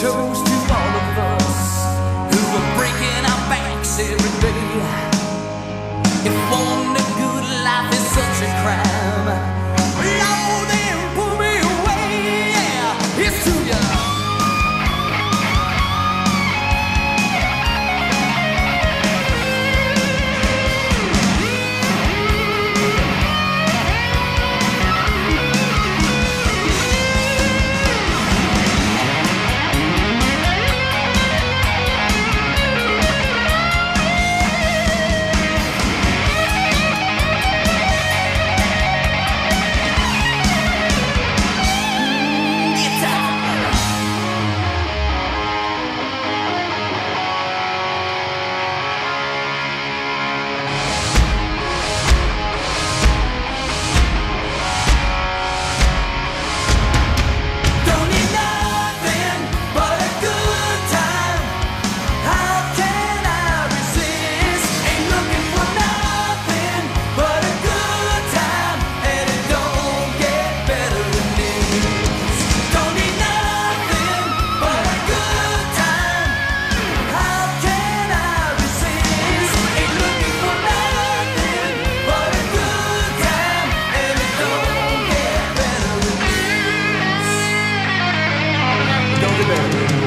toast. Amen.